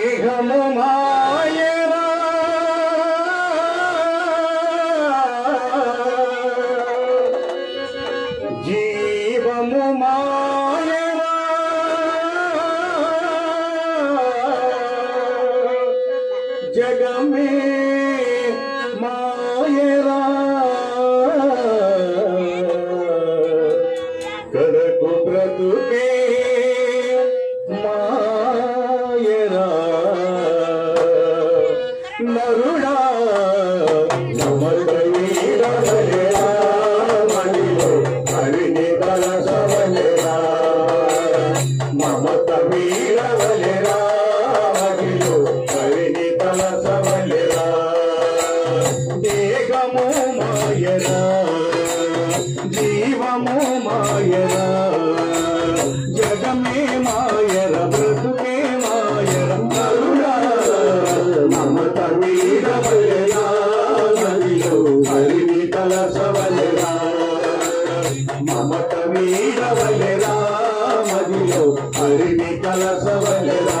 దేహము మాయరా జీవము మా దేహము మాయరా. జీవము మాయరా. జగమే మాయర బ్రతుకే మాయర. కరుణా మమత వీరవలెరా నదిలో హరిని కలసవలెరా మమత వీరవలెరా మదిలో హరిని కలసవలరా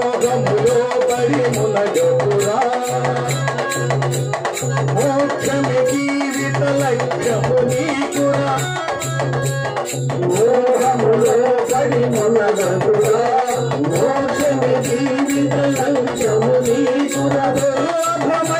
మోగములో పడి మునగపురా మోక్షమి జీవిత లక్ష్యము నీకురా. మోగములో పడి మునగపురా మోక్షమి జీవిత లక్ష్యము నీకురా. దుర్లభమైన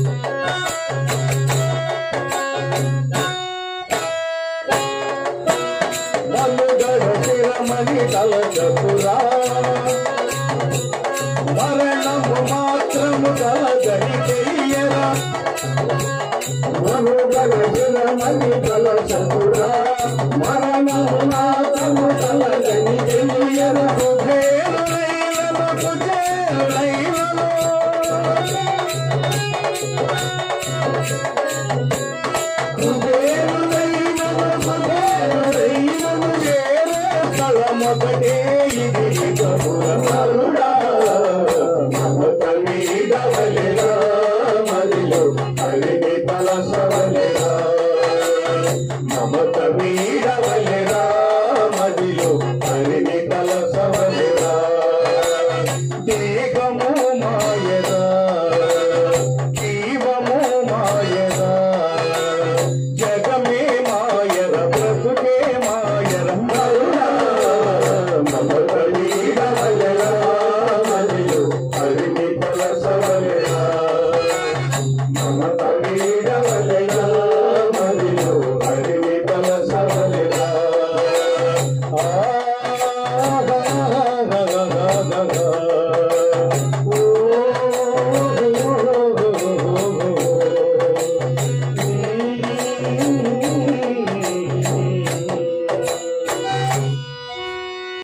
మనుగడ చిరమణి తలచపురా మమత వీడవలె